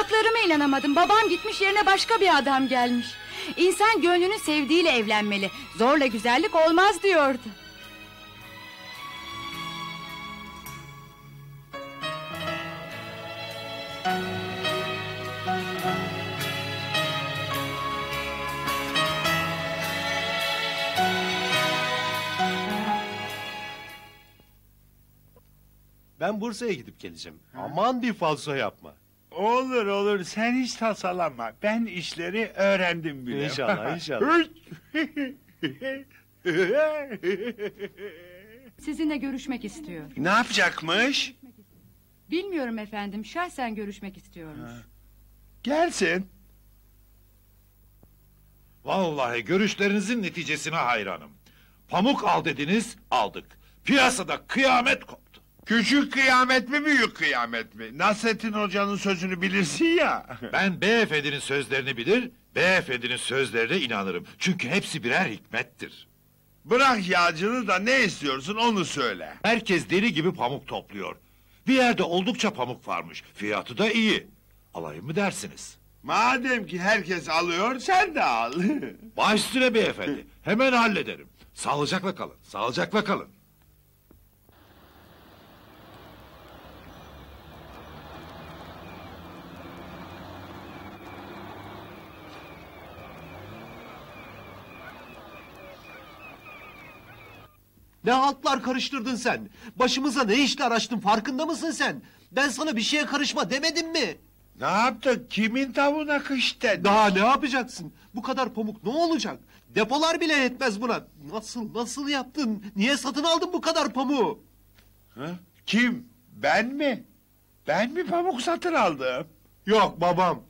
Kulaklarıma inanamadım. Babam gitmiş yerine başka bir adam gelmiş. İnsan gönlünü sevdiğiyle evlenmeli. Zorla güzellik olmaz diyordu. Ben Bursa'ya gidip geleceğim. Aman bir falso yapma. Olur olur sen hiç tasalanma. Ben işleri öğrendim bile. İnşallah, inşallah. Sizinle görüşmek istiyor. ne yapacakmış? Bilmiyorum efendim. Şahsen görüşmek istiyormuş. Gelsin. Vallahi görüşlerinizin neticesine hayranım. Pamuk al dediniz, aldık. Piyasada kıyamet koptu. Küçük kıyamet mi büyük kıyamet mi? Nasrettin Hoca'nın sözünü bilirsin ya. Ben beyefendinin sözlerini bilir, beyefendinin sözlerine inanırım. Çünkü hepsi birer hikmettir. Bırak yağcını da ne istiyorsun onu söyle. Herkes deli gibi pamuk topluyor. Bir yerde oldukça pamuk varmış. Fiyatı da iyi. Alayım mı dersiniz? Madem ki herkes alıyor sen de al. Baş üstüne beyefendi. Hemen hallederim. Sağlıcakla kalın, sağlıcakla kalın. Ne haltlar karıştırdın sen? Başımıza ne işler açtın farkında mısın sen? Ben sana bir şeye karışma demedim mi? ne yaptık? Kimin tavuğuna kış dedin? Daha ne yapacaksın? Bu kadar pamuk ne olacak? Depolar bile yetmez buna. Nasıl nasıl yaptın? Niye satın aldın bu kadar pamuğu? Ha? Kim? Ben mi? Ben mi pamuk satın aldım? Yok babam.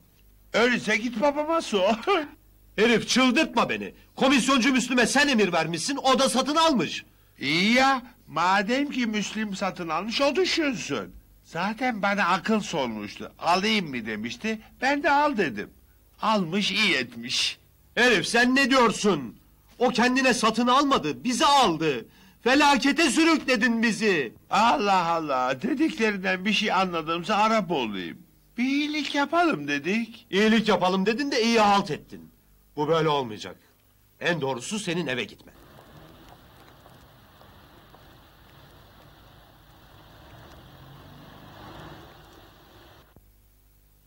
Öyleyse git babama sor. Herif çıldırtma beni. Komisyoncu Müslüme sen emir vermişsin o da satın almış. İyi ya, madem ki Müslim satın almış o düşünsün. Zaten bana akıl sormuştu. Alayım mı demişti, ben de al dedim. Almış iyi etmiş. Herif sen ne diyorsun? O kendine satın almadı bizi aldı. Felakete sürükledin bizi. Allah Allah, dediklerinden bir şey anladımsa Arap olayım. Bir iyilik yapalım dedik. İyilik yapalım dedin de iyi halt ettin. Bu böyle olmayacak. En doğrusu senin eve gitmen.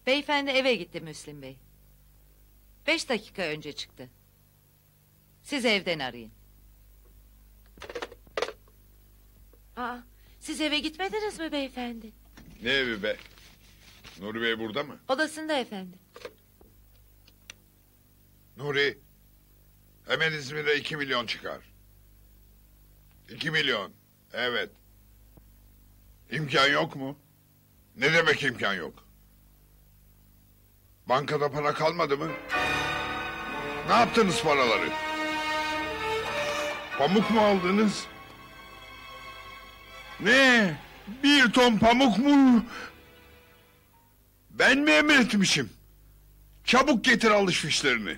Beyefendi eve gitti Müslim Bey. Beş dakika önce çıktı. Siz evden arayın. Aa, siz eve gitmediniz mi beyefendi? Ne evi be? Nuri Bey burada mı? Odasında efendim. Nuri, hemen İzmir'e iki milyon çıkar. İki milyon, evet. İmkan yok mu? Ne demek imkan yok? Bankada para kalmadı mı? Ne yaptınız paraları? Pamuk mu aldınız? Ne? Bir ton pamuk mu? Ben mi emretmişim? Çabuk getir alışverişlerini.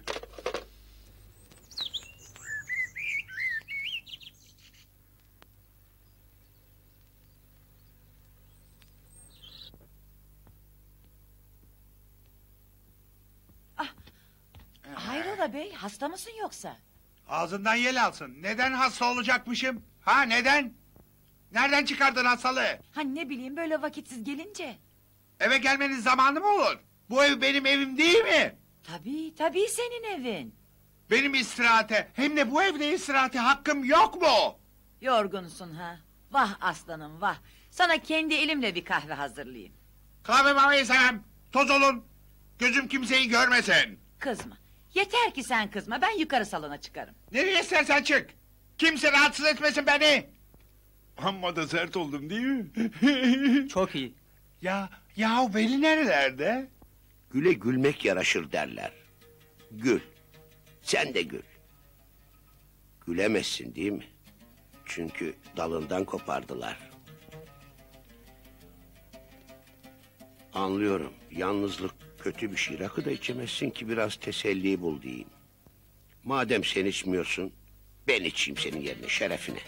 Hayrola bey hasta mısın yoksa? Ağzından yel alsın. Neden hasta olacakmışım? Ha neden? Nereden çıkardın hastalığı? Ha ne bileyim böyle vakitsiz gelince. Eve gelmenin zamanı mı olur? Bu ev benim evim değil mi? Tabii tabii senin evin. Benim istirahate hem de bu evde istirahate hakkım yok mu? Yorgunsun ha. Vah aslanım vah. Sana kendi elimle bir kahve hazırlayayım. Kahve mamayı sevmem. Toz olun. Gözüm kimseyi görmesin. Kızma. Yeter ki sen kızma ben yukarı salona çıkarım. Nereye istersen çık. Kimse rahatsız etmesin beni. Amma da sert oldum değil mi? Çok iyi. ya, ya Veli nerelerde? Güle gülmek yaraşır derler. Gül. Sen de gül. Gülemezsin değil mi? Çünkü dalından kopardılar. Anlıyorum. Yalnızlık kötü bir şey. Rakı da içemezsin ki biraz teselli bul diyeyim. Madem sen içmiyorsun, ben içeyim senin yerine şerefine.